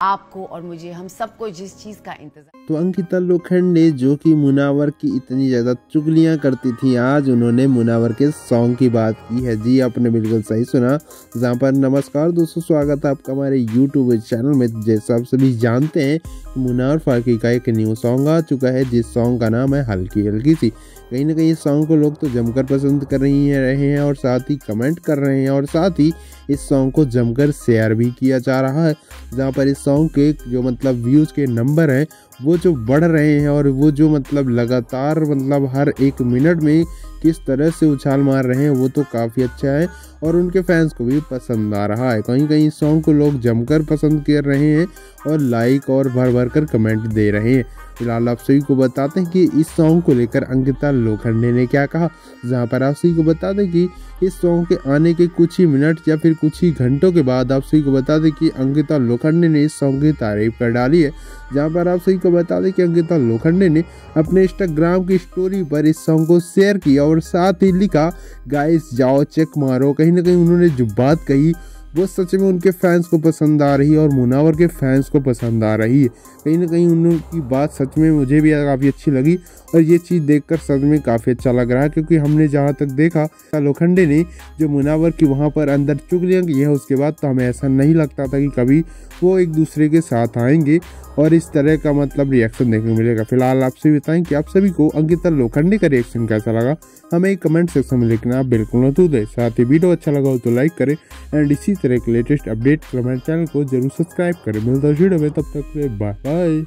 आपको और मुझे, हम सबको जिस चीज़ का इंतज़ार तो अंकिता लोखंडे जो कि मुनावर की इतनी ज़्यादा चुगलियाँ करती थी, आज उन्होंने मुनावर के सॉन्ग की बात की है। जी, आपने बिल्कुल सही सुना। जहाँ पर नमस्कार दोस्तों, स्वागत है आपका हमारे यूट्यूब चैनल में। जैसा आप सभी जानते हैं, मुनावर फाकी का एक न्यू सॉन्ग आ चुका है, जिस सॉन्ग का नाम है हल्की हल्की सी। कहीं ना कहीं इस सॉन्ग को लोग तो जमकर पसंद कर रही हैं, रहे हैं और साथ ही कमेंट कर रहे हैं और साथ ही इस सॉन्ग को जमकर शेयर भी किया जा रहा है। जहाँ पर इस सॉन्ग के जो मतलब व्यूज़ के नंबर हैं वो जो बढ़ रहे हैं और वो जो मतलब लगातार मतलब हर एक मिनट में किस तरह से उछाल मार रहे हैं, वो तो काफ़ी अच्छा है और उनके फैंस को भी पसंद आ रहा है। कहीं कहीं सॉन्ग को लोग जमकर पसंद कर रहे हैं और लाइक और भर भर कर कमेंट दे रहे हैं। फ़िलहाल आप सभी को बताते हैं कि इस सॉन्ग को लेकर अंकिता लोखंडे ने क्या कहा। जहाँ पर आप सभी को बता दें कि इस सॉन्ग के आने के कुछ ही मिनट या फिर कुछ ही घंटों के बाद आप सभी को बता दें कि अंकिता लोखंडे ने इस सॉन्ग की तारीफ़ कर डाली है। जहाँ पर आप सभी को बता दें कि अंकिता लोखंडे ने अपने इंस्टाग्राम की स्टोरी पर इस सॉन्ग को शेयर किया और साथ ही लिखा गाइस जाओ चेक मारो। कहीं ना कहीं उन्होंने जो बात कही, वो सच में उनके फैंस को पसंद आ रही है और मुनावर के फैंस को पसंद आ रही है। कहीं ना कहीं उनकी बात सच में मुझे भी काफ़ी अच्छी लगी और ये चीज़ देखकर सच में काफ़ी अच्छा लग रहा है क्योंकि हमने जहाँ तक देखा लोखंडे ने जो मुनावर की वहाँ पर अंदर चुगलियाँ की है, उसके बाद तो हमें ऐसा नहीं लगता था कि कभी वो एक दूसरे के साथ आएँगे। और इस तरह का मतलब रिएक्शन देखने को मिलेगा। फ़िलहाल आपसे बताएँ कि आप सभी को अंकिता लोखंडे का रिएक्शन कैसा लगा, हमें कमेंट सेक्शन में लिखना बिल्कुल न तो साथ ही वीडियो अच्छा लगा हो तो लाइक करें एंड इसी तरह के लेटेस्ट अपडेट हमारे चैनल को ज़रूर सब्सक्राइब करें। मिलता है में, तब तक बाय बाय